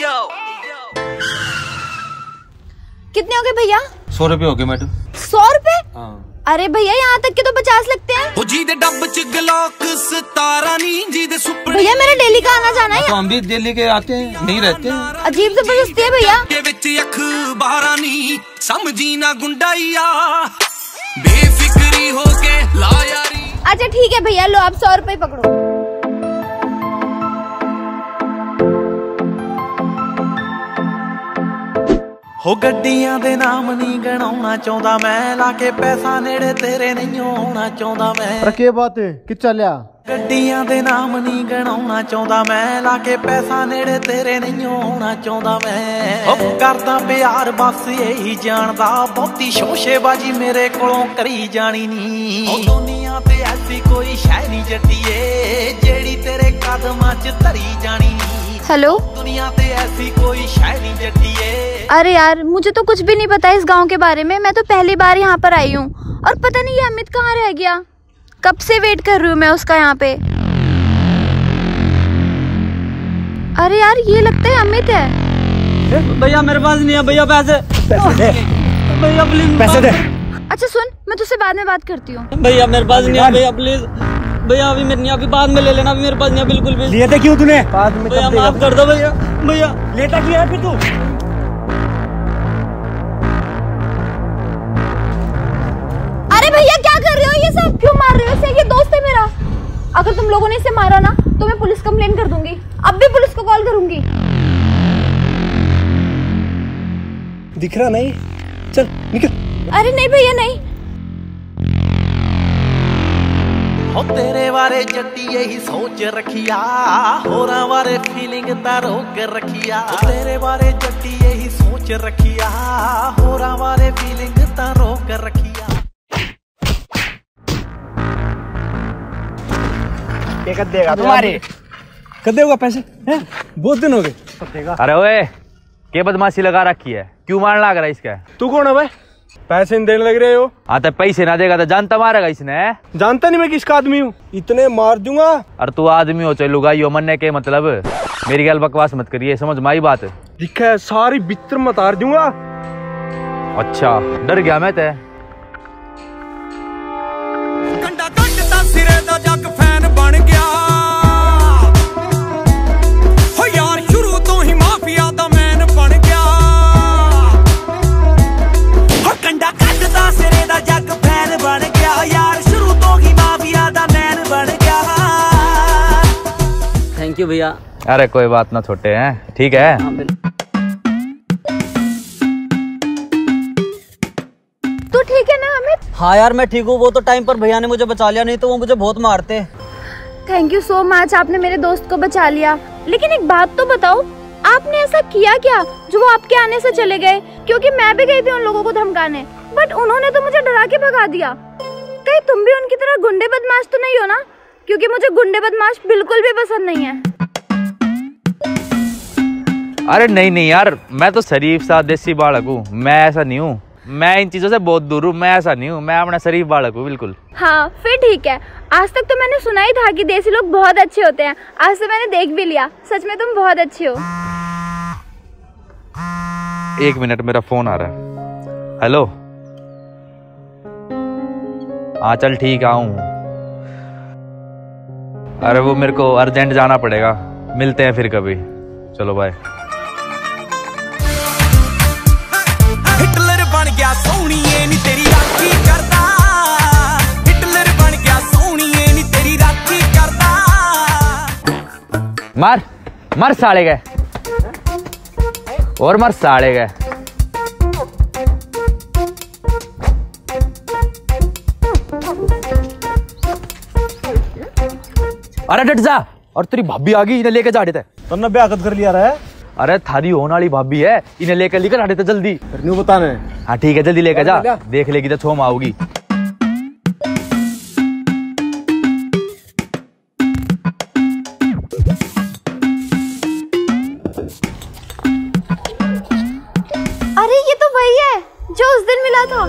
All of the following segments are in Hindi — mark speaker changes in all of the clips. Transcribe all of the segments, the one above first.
Speaker 1: yo. कितने हो गए भैया?
Speaker 2: सौ रुपए हो गए मैडम।
Speaker 1: सौ रुपए
Speaker 2: हाँ।
Speaker 1: अरे भैया यहाँ तक के तो पचास लगते हैं।
Speaker 3: ओ जी डब च ग्लॉक सितारा नी जीदे सुपर
Speaker 1: भैया मेरा डेली का आना जाना है।
Speaker 2: हाँ, तो हम भी डेली के आते हैं नहीं रहते। हैं
Speaker 1: अजीब ज़बरदस्ती है भैया।
Speaker 3: के विच अखबारा नी समझी ना गुंडाइया। बेफिक्री हो के लायारी
Speaker 1: अच्छा ठीक है भैया लो आप सौ रुपए पकड़ो।
Speaker 4: ਹੋ ਗੱਡੀਆਂ ਦੇ ਨਾਮ ਨਹੀਂ ਗਣਾਉਣਾ ਚਾਹੁੰਦਾ ਮੈਂ ਲਾ ਕੇ ਪੈਸਾ ਨੇੜੇ ਤੇਰੇ ਨਹੀਂ ਹੋਣਾ ਚਾਹੁੰਦਾ ਮੈਂ।
Speaker 5: ਰਕੇ ਬਾਤ ਕਿ ਚੱਲਿਆ?
Speaker 4: ਗੱਡੀਆਂ ਦੇ ਨਾਮ ਨਹੀਂ ਗਣਾਉਣਾ ਚਾਹੁੰਦਾ ਮੈਂ ਲਾ ਕੇ ਪੈਸਾ ਨੇੜੇ ਤੇਰੇ ਨਹੀਂ ਹੋਣਾ ਚਾਹੁੰਦਾ ਮੈਂ। ਹੋ ਕਰਦਾ ਪਿਆਰ ਬਸ ਇਹੀ ਜਾਣਦਾ ਬਹੁਤੀ ਸ਼ੋਸ਼ੇਬਾਜੀ ਮੇਰੇ ਕੋਲੋਂ ਕਰੀ ਜਾਣੀ ਨਹੀਂ ਹੋ ਦੁਨੀਆ ਤੇ ਐਸੀ ਕੋਈ ਸ਼ੈ ਨਹੀਂ ਜੱਟੀਏ ਜਿਹੜੀ ਤੇਰੇ ਕਦਮਾਂ 'ਚ ਧਰੀ ਜਾਣੀ ਨਹੀਂ
Speaker 1: हेलो।
Speaker 4: दुनिया ऐसी कोई शै नहीं जटिए
Speaker 1: अरे यार मुझे तो कुछ भी नहीं पता इस गाँव के बारे में। मैं तो पहली बार यहाँ पर आई हूँ। और पता नहीं ये अमित कहाँ रह गया? कब से वेट कर रही हूँ मैं उसका यहाँ पे? अरे यार ये लगता है अमित है।
Speaker 6: भैया मेरे पास नहीं है भैया पैसे। भैया प्लीज़ पैसे दे।
Speaker 1: अच्छा सुन मैं तुझसे बाद में बात करती हूँ।
Speaker 6: भैया मेरे पास नहीं है भैया प्लीज़ भैया अभी मेरे अभी बाद में ले लेना अभी मेरे पास नहीं बिल्कुल भी।
Speaker 5: लिए थे क्यों तूने? बाद में
Speaker 6: भैया माफ़ कर दो भैया भैया।
Speaker 5: लेटा क्यों है फिर तू?
Speaker 1: अरे भैया क्या कर रहे हो? ये सब क्यों मार रहे हो? इसे ये दोस्त है मेरा। अगर तुम लोगों ने इसे मारा ना तो मैं पुलिस कंप्लेन कर दूँगी। अब भी पुलिस को कॉल करूँगी।
Speaker 5: दिख रहा नहीं? चल निकल।
Speaker 1: अरे नहीं भैया नहीं।
Speaker 4: ਹੋ ਤੇਰੇ ਬਾਰੇ ਜੱਟੀ ਇਹੀ ਸੋਚ ਰੱਖਿਆ ਹੋਰਾਂ ਬਾਰੇ ਫੀਲਿੰਗ ਤਾਂ ਰੋਕ ਰੱਖਿਆ ਹੋ ਤੇਰੇ ਬਾਰੇ ਜੱਟੀ ਇਹੀ ਸੋਚ ਰੱਖਿਆ ਹੋਰਾਂ ਬਾਰੇ ਫੀਲਿੰਗ ਤਾਂ ਰੋਕ ਰੱਖਿਆ
Speaker 5: ये कर देगा तुम्हारे कर देगा पैसे हैं बहुत दिन हो गए कर देगा
Speaker 7: अरे ओए के बदमाशी लगा रखी है क्यों मार लग रहा है इसका
Speaker 5: तू कौन है भाई पैसे नहीं देने लग रहे हो?
Speaker 7: हाँ तो पैसे ना देगा तो जानता मारेगा इसने
Speaker 5: जानता नहीं मैं किसका आदमी हूँ? इतने मार दूँगा।
Speaker 7: अरे तू आदमी हो चाहे लुगाई हो मरने के मतलब। मेरी गल बकवास मत करिए समझ माई बात?
Speaker 5: दिखा है सारी बित्र मतार दूँगा।
Speaker 7: अच्छा डर गया मैं ते।
Speaker 6: यू भैया?
Speaker 7: अरे कोई बात ना छोटे हैं। ठीक है?
Speaker 6: हाँ।
Speaker 1: तू ठीक है ना अमित?
Speaker 6: हाँ यार मैं ठीक हूँ। वो तो टाइम पर भैया ने मुझे बचा लिया नहीं तो वो मुझे बहुत मारते।
Speaker 1: थैंक यू सो मच आपने मेरे दोस्त को बचा लिया। लेकिन एक बात तो बताओ आपने ऐसा किया क्या जो वो आपके आने से चले गए? क्योंकि मैं भी गई थी उन लोगों को धमकाने बट उन्होंने तो मुझे डरा के भगा दिया। कहीं तुम भी उनकी तरह गुंडे बदमाश तो नहीं हो ना? क्योंकि मुझे गुंडे बदमाश बिल्कुल भी पसंद नहीं है।
Speaker 7: अरे नहीं नहीं यार मैं तो शरीफ सा देसी बालक हूँ। मैं ऐसा नहीं हूँ। मैं इन चीज़ों से बहुत दूर हूँ मैं ऐसा नहीं हूँ। मैं अपना शरीफ बालक हूँ बिल्कुल।
Speaker 1: हाँ फिर ठीक है। आज तक तो मैंने सुना ही था कि देसी लोग बहुत अच्छे होते हैं। आज से मैंने देख भी लिया। सच में तुम बहुत अच्छे हो।
Speaker 7: एक मिनट मेरा फ़ोन आ रहा है। हेलो? हाँ चल ठीक आऊँ। अरे वो मेरे को अर्जेंट जाना पड़ेगा। मिलते हैं फिर कभी। चलो बाय मार मर साले गए। और मर साले गए। अरे डट जा और तेरी भाभी आ गई इन्हें लेके जा थे
Speaker 5: तुमने ब्याह कर लिया रहा है।
Speaker 7: अरे थारी होने वाली भाभी है इन्हें लेकर लेकर थे जल्दी।
Speaker 5: बताने।
Speaker 7: हाँ ठीक है जल्दी लेकर जा। देख लेगी तो छोम आओगी।
Speaker 1: जो उस दिन मिला था।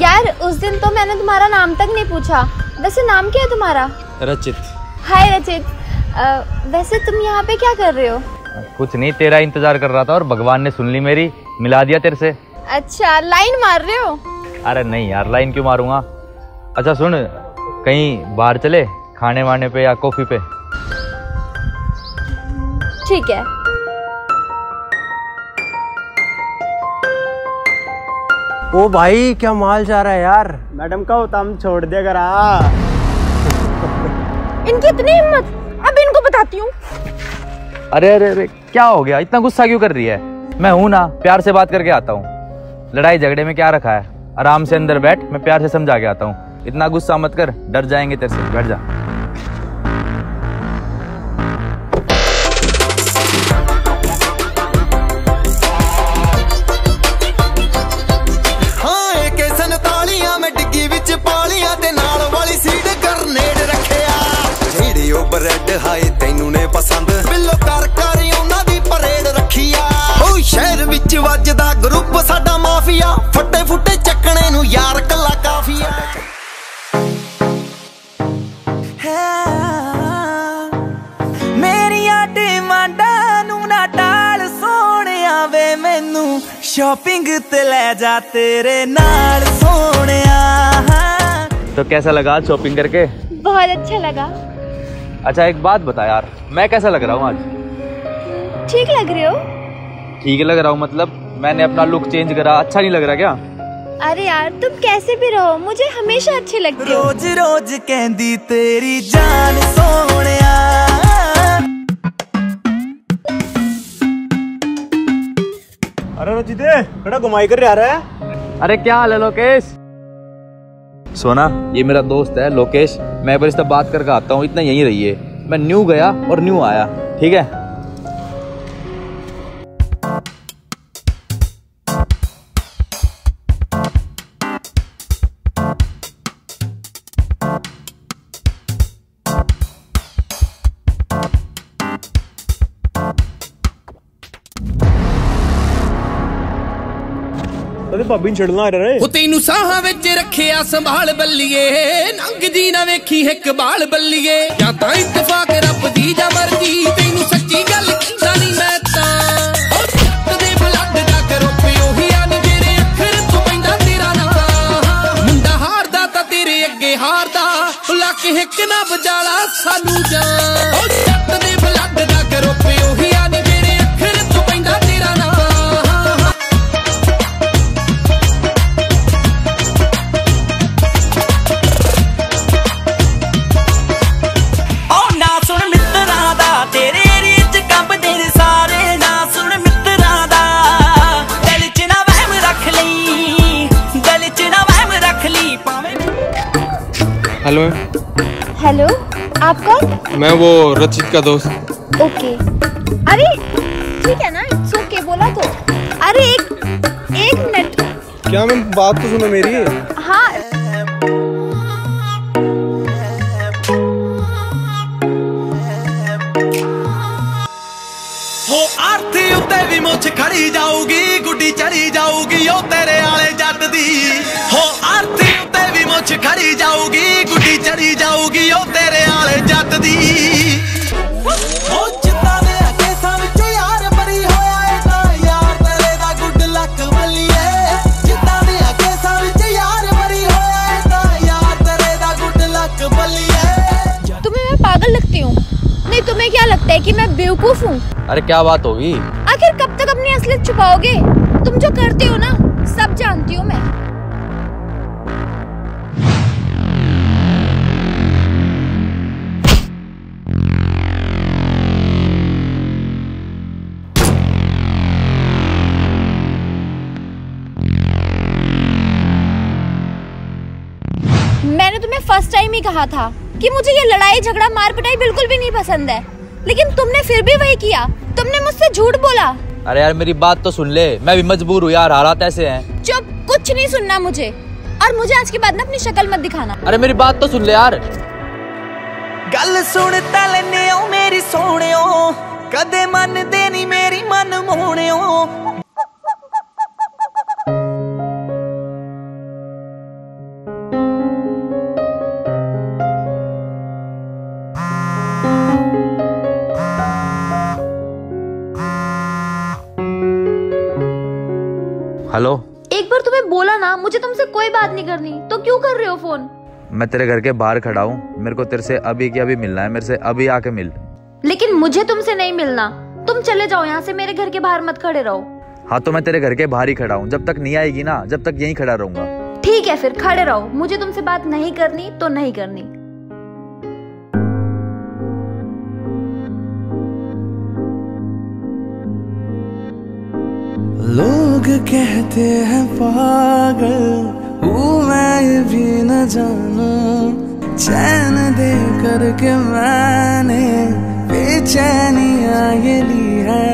Speaker 1: यार उस दिन तो मैंने तुम्हारा नाम तक नहीं पूछा। वैसे नाम क्या है तुम्हारा?
Speaker 7: रचित।
Speaker 1: हाय रचित। वैसे तुम यहाँ पे क्या कर रहे हो?
Speaker 7: कुछ नहीं तेरा इंतज़ार कर रहा था और भगवान ने सुन ली मेरी। मिला दिया तेरे से।
Speaker 1: अच्छा लाइन मार रहे हो?
Speaker 7: अरे नहीं यार लाइन क्यों मारूँगा? अच्छा सुन कहीं बाहर चले खाने वाने पे या कॉफ़ी पे?
Speaker 1: ठीक है।
Speaker 5: ओ भाई क्या माल जा रहा है यार? मैडम का तम छोड़ दे करा
Speaker 1: इनकी इतनी हिम्मत। अब इनको बताती हूँ।
Speaker 7: अरे अरे अरे क्या हो गया? इतना गुस्सा क्यों कर रही है? मैं हूँ ना प्यार से बात करके आता हूँ। लड़ाई झगड़े में क्या रखा है? आराम से अंदर बैठ मैं प्यार से समझा के आता हूँ। इतना गुस्सा मत कर डर जाएँगे तेरे से। बैठ जा।
Speaker 3: ਬ੍ਰੈਡ ਹਾਏ ਤੈਨੂੰ ਨੇ ਪਸੰਦ ਬਿੱਲੋ ਕਰ ਕਰ ਉਹਨਾਂ ਦੀ ਪਰੇਡ ਰੱਖਿਆ ਉਹ ਸ਼ਹਿਰ ਵਿੱਚ ਵੱਜਦਾ ਗਰੁੱਪ ਸਾਡਾ ਮਾਫੀਆ ਫੱਟੇ ਫੁੱਟੇ ਚੱਕਣੇ ਨੂੰ ਯਾਰ ਕੱਲਾ ਕਾਫੀਆ
Speaker 4: ਮੇਰੀਆਂ ਡਿਮਾਂਡਾਂ ਨੂੰ ਨਾ ਟਾਲ ਸੋਹਣਿਆ ਵੇ ਮੈਨੂੰ ਸ਼ਾਪਿੰਗ ਤੇ ਲੈ ਜਾ ਤੇਰੇ ਨਾਲ ਸੋਹਣਿਆ
Speaker 7: तो कैसा लगा आज शॉपिंग करके
Speaker 1: बहुत अच्छा लगा
Speaker 7: अच्छा एक बात बता यार मैं कैसा लग रहा हूँ आज?
Speaker 1: ठीक लग रहे हो?
Speaker 7: ठीक लग रहा हूँ मतलब मैंने अपना लुक चेंज करा अच्छा नहीं लग रहा क्या?
Speaker 1: अरे यार तुम कैसे भी रहो मुझे हमेशा अच्छे लगते हो।
Speaker 4: रोज रोज कहती तेरी जान सोने
Speaker 5: अरे रचिते बड़ा घुमाई कर रहा है?
Speaker 7: अरे क्या हाल है लोकेश? सोना, ये मेरा दोस्त है लोकेश। मैं बार इससे बात करके आता हूँ, इतना यहीं रहिए। मैं न्यू गया और न्यू आया, ठीक है?
Speaker 5: ਭਾਬੀ ਨੂੰ ਛੱਡਣਾ ਰਹੇ
Speaker 3: ਉਹ ਤੈਨੂੰ ਸਾਹਾਂ ਵਿੱਚ ਰੱਖਿਆ, ਸੰਭਾਲ ਬੱਲੀਏ। ਨੰਗਦੀ ਨਾ ਵੇਖੀ, ਇੱਕ ਬਾਲ ਬੱਲੀਏ। ਜਾਂ ਤਾਂ ਇਤਫਾਕ ਰੱਬ ਦੀ, ਜਾਂ ਮਰਜ਼ੀ। ਤੈਨੂੰ ਸੱਚੀ ਗੱਲ ਕਹਿੰਦਾ ਨਹੀਂ ਮੈਂ ਤਾਂ। ਉਹ ਬਲੱਡ ਦਾ ਕਰੋਪੀ ਉਹੀ ਆ ਨੀ ਅੱਖਰ ਤੋਂ ਪੈਂਦਾ ਤੇਰਾ ਨਾਂ। ਮੁੰਡਾ ਹਾਰਦਾ ਤਾਂ ਤੇਰੇ ਅੱਗੇ ਹਾਰਦਾ। ਲੱਕ ਇੱਕ ਨਾ ਬਜਾਲਾ ਸਾਨੂੰ ਜਾਂ ਉਹ ਬਲੱਡ ਦਾ
Speaker 1: ਕਰੋਪੀ
Speaker 2: मैं वो रचित का दोस्त
Speaker 1: ओके अरे ठीक है ना इट्स ओके बोला तो अरे एक एक मिनट
Speaker 5: क्या मैं बात तो सुनो मेरी
Speaker 1: हाँ
Speaker 3: ਹੋ ਆਰਥੀ ਉੱਤੇ ਵੀ ਮੁੱਛ ਖੜੀ ਜਾਊਗੀ ਗੁੱਡੀ ਚੜੀ ਜਾਊਗੀ ਉਹ ਤੇਰੇ ਵਾਲੇ ਜੱਟ ਦੀ ਹੋ ਆਰਥੀ ਉੱਤੇ ਵੀ ਮੁੱਛ ਖੜੀ ਜਾਊਗੀ ਗੁੱਡੀ ਚੜੀ ਜਾਊਗੀ ਉਹ ਤੇਰੇ ਵਾਲੇ ਜੱਟ ਦੀ
Speaker 7: अरे क्या बात होगी?
Speaker 1: आखिर कब तक अपनी असलियत छुपाओगे? तुम जो करते हो ना, सब जानती हूँ मैं। मैंने तुम्हें फ़र्स्ट टाइम ही कहा था कि मुझे ये लड़ाई झगड़ा मार पिटाई बिल्कुल भी नहीं पसंद है। लेकिन तुमने फिर भी वही किया। तुमने मुझसे झूठ बोला।
Speaker 7: अरे यार मेरी बात तो सुन ले। मैं भी मजबूर हूँ यार हालात ऐसे हैं।
Speaker 1: चुप कुछ नहीं सुनना मुझे। और मुझे आज के बाद ना अपनी शक्ल मत दिखाना।
Speaker 7: अरे मेरी बात तो सुन ले यार।
Speaker 4: गल सुन तलने ओ मेरी सोने ओ कदे मन देनी मेरी मन मोने ओ हेलो?
Speaker 1: एक बार तुम्हें बोला ना मुझे तुमसे कोई बात नहीं करनी। तो क्यों कर रहे हो फ़ोन?
Speaker 7: मैं तेरे घर के बाहर खड़ा हूँ। मेरे को तेरे से अभी की अभी मिलना है मेरे से अभी आके मिल।
Speaker 1: लेकिन मुझे तुमसे नहीं मिलना। तुम चले जाओ यहाँ से मेरे घर के बाहर मत खड़े रहो।
Speaker 7: हाँ तो मैं तेरे घर के बाहर ही खड़ा हूँ। जब तक नहीं आएगी ना जब तक यही खड़ा रहूँगा।
Speaker 1: ठीक है फिर खड़े रहो। मुझे तुमसे बात नहीं करनी तो नहीं करनी।
Speaker 8: लोग कहते हैं, पागल, हूँ मैं भी न जानू। चैन दे करके मैंने बेचैनिया ये ली है।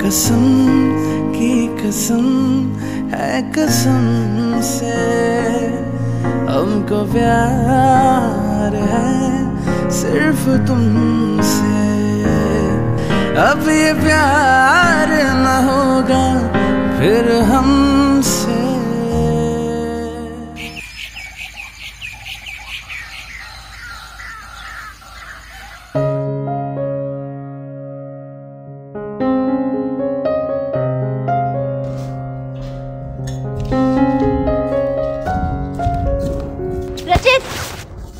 Speaker 8: कसम की कसम है, कसम से हमको प्यार है सिर्फ़ तुमसे। अब ये प्यार न होगा फिर हमसे।
Speaker 1: रचित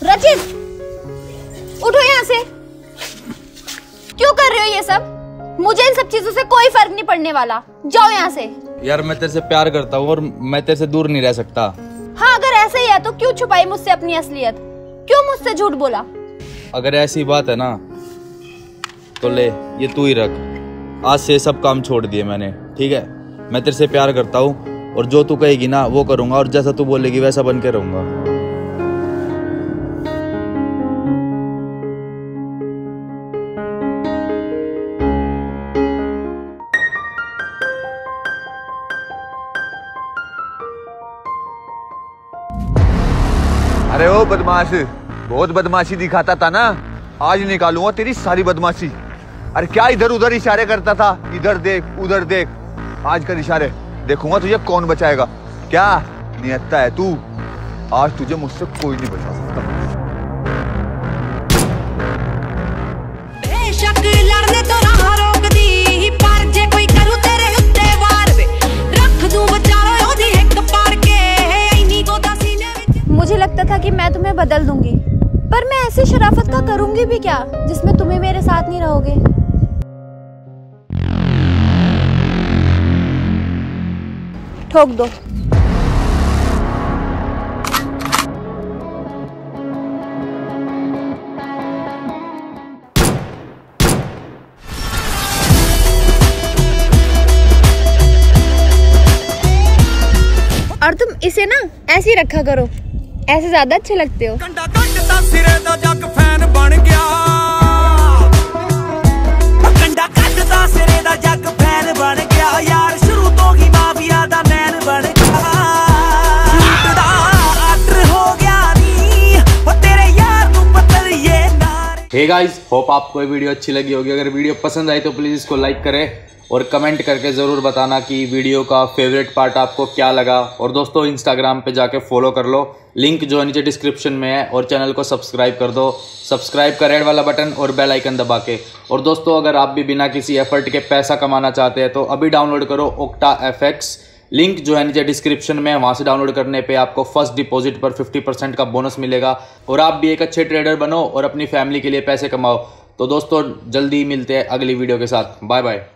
Speaker 1: रचित, उठो यहाँ से। क्यों कर रहे हो ये सब? मुझे इन सब चीज़ों से कोई फ़र्क नहीं पड़ने वाला। जाओ यहाँ से।
Speaker 7: यार मैं तेरे से प्यार करता हूँ और मैं तेरे से दूर नहीं रह सकता।
Speaker 1: हाँ अगर ऐसे ही है तो क्यों छुपाई मुझसे अपनी असलियत? क्यों मुझसे झूठ बोला?
Speaker 7: अगर ऐसी बात है ना तो ले ये तू ही रख। आज से सब काम छोड़ दिए मैंने ठीक है? मैं तेरे से प्यार करता हूँ और जो तू कहेगी ना वो करूँगा और जैसा तू बोलेगी वैसा बन के रहूँगा।
Speaker 9: अरे ओ बदमाश, बहुत बदमाशी दिखाता था ना? आज निकालूँगा तेरी सारी बदमाशी। अरे क्या इधर उधर इशारे करता था? इधर देख, उधर देख। आज कर इशारे। देखूँगा तुझे कौन बचाएगा। क्या? नियत्ता है तू। आज तुझे मुझसे कोई नहीं बचा सकता।
Speaker 1: मुझे लगता था कि मैं तुम्हें बदल दूँगी। पर मैं ऐसी शराफत का करूँगी भी क्या, जिसमें तुम्हें मेरे साथ नहीं रहोगे? ठोक दो। और तुम इसे ना ऐसे ही रखा करो। ऐसे ज़्यादा अच्छे लगते हो?
Speaker 8: गया।
Speaker 7: हे गाइस होप आपको ये वीडियो अच्छी लगी होगी। अगर वीडियो पसंद आई तो प्लीज़ इसको लाइक करें और कमेंट करके ज़रूर बताना कि वीडियो का फेवरेट पार्ट आपको क्या लगा। और दोस्तों इंस्टाग्राम पे जाके फॉलो कर लो। लिंक जो है नीचे डिस्क्रिप्शन में है और चैनल को सब्सक्राइब कर दो। सब्सक्राइब का रेड वाला बटन और बेल आइकन दबा के। और दोस्तों, अगर आप भी बिना किसी एफर्ट के पैसा कमाना चाहते हैं तो अभी डाउनलोड करो ओक्टा एफ़ लिंक जो है नीचे डिस्क्रिप्शन में है, वहाँ से डाउनलोड करने पे आपको फ़र्स्ट डिपॉजिट पर 50% का बोनस मिलेगा। और आप भी एक अच्छे ट्रेडर बनो और अपनी फैमिली के लिए पैसे कमाओ। तो दोस्तों, जल्दी मिलते हैं अगली वीडियो के साथ। Bye bye